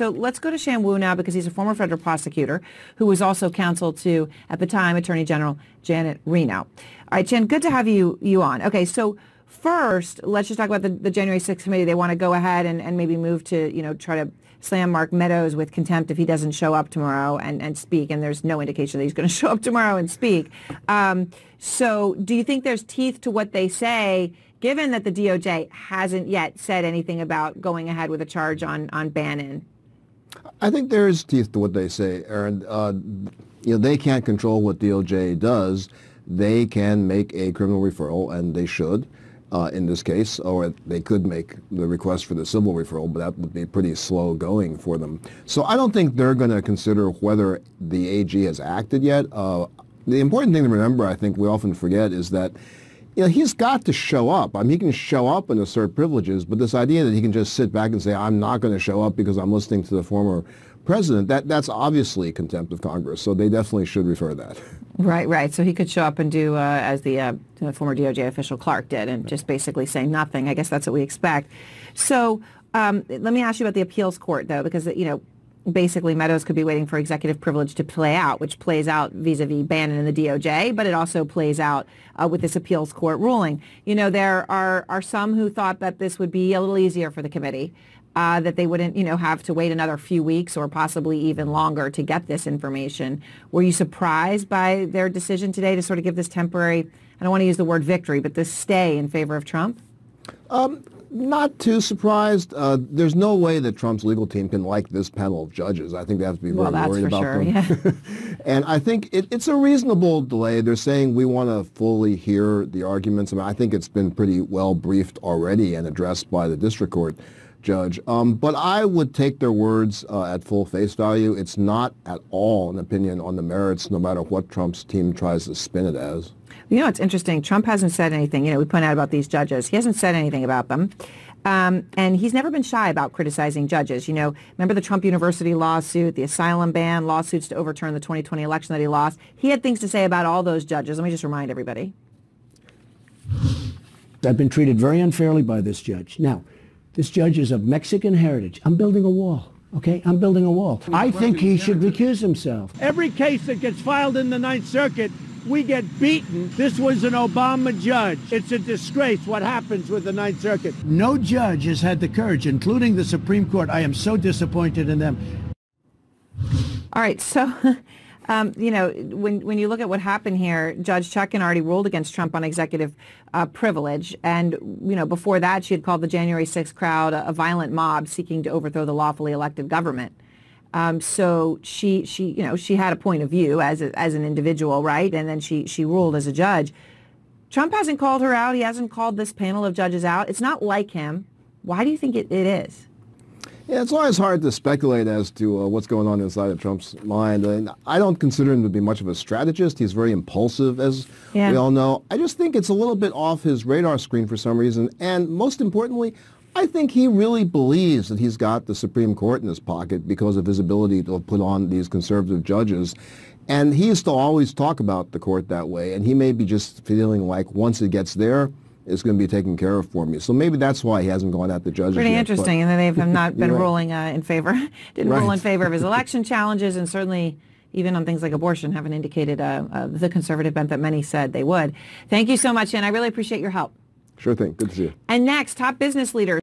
So let's go to Shan Wu now because he's a former federal prosecutor who was also counsel to, at the time, Attorney General Janet Reno. All right, Shan, good to have you you on. Okay, so first, let's just talk about the, the January 6th committee. They want to go ahead and, and maybe move to, you know, try to slam Mark Meadows with contempt if he doesn't show up tomorrow and, and speak, and there's no indication that he's going to show up tomorrow and speak. Um, so do you think there's teeth to what they say given that the DOJ hasn't yet said anything about going ahead with a charge on, on Bannon? I think there is teeth to what they say, Erin. Uh, you know, they can't control what DOJ does. They can make a criminal referral, and they should. Uh, in this case, or they could make the request for the civil referral, but that would be pretty slow going for them. So I don't think they're going to consider whether the AG has acted yet. Uh, the important thing to remember, I think we often forget, is that you know, he's got to show up. I mean, he can show up and assert privileges, but this idea that he can just sit back and say, I'm not going to show up because I'm listening to the former president, that, that's obviously contempt of Congress. So they definitely should refer that. Right, right. So he could show up and do uh, as the, uh, former DOJ official Clark did and just basically say nothing. I guess that's what we expect. So um, let me ask you about the appeals court, though, because, you know, basically Meadows could be waiting for executive privilege to play out, which plays out vis-a-vis Bannon and the DOJ, but it also plays out uh, with this appeals court ruling. You know, there are, are some who thought that this would be a little easier for the committee, uh, that they wouldn't, you know, have to wait another few weeks or possibly even longer to get this information. Were you surprised by their decision today to sort of give this temporary, I don't want to use the word victory, but this stay in favor of Trump? Um, not too surprised. Uh, there's no way that Trump's legal team can like this panel of judges. I think they have to be very well, worried about sure, them. Yeah. and I think it, it's a reasonable delay. They're saying we want to fully hear the arguments. I mean, I think it's been pretty well briefed already and addressed by the district court judge. Um, but I would take their words uh, at full face value. It's not at all an opinion on the merits, no matter what Trump's team tries to spin it as. You know, it's interesting. Trump hasn't said anything. You know, we point out about these judges. He hasn't said anything about them. Um, and he's never been shy about criticizing judges. You know, remember the Trump University lawsuit, the asylum ban, lawsuits to overturn the 2020 election that he lost? He had things to say about all those judges. Let me just remind everybody. I've been treated very unfairly by this judge. Now, this judge is of Mexican heritage. I'm building a wall. Okay, I'm building a wall. I think he should recuse himself. Every case that gets filed in the Ninth Circuit we get beaten. This was an Obama judge. It's a disgrace what happens with the Ninth Circuit. No judge has had the courage, including the Supreme Court. I am so disappointed in them. All right, so. Um, you know, when when you look at what happened here, Judge Chutkan already ruled against Trump on executive uh, privilege, and you know, before that, she had called the January 6th crowd a, a violent mob seeking to overthrow the lawfully elected government. Um, so she, she, you know, she had a point of view as a, as an individual, right? And then she, she ruled as a judge. Trump hasn't called her out. He hasn't called this panel of judges out. It's not like him. Why do you think it, it is? Yeah, it's always hard to speculate as to uh, what's going on inside of Trump's mind. I, I, don't consider him to be much of a strategist. He's very impulsive, as yeah. we all know. I just think it's a little bit off his radar screen for some reason. And most importantly, I think he really believes that he's got the Supreme Court in his pocket because of his ability to put on these conservative judges. And he used to always talk about the court that way. And he may be just feeling like once it gets there, it's going to be taken care of for me. So maybe that's why he hasn't gone at the judges Pretty yet, interesting. And then they've not been right. ruling uh, in favor, didn't right. rule in favor of his election challenges and certainly even on things like abortion haven't indicated uh, uh, the conservative bent that many said they would. Thank you so much, and I really appreciate your help. Sure thing. Good to see you. And next, top business leaders.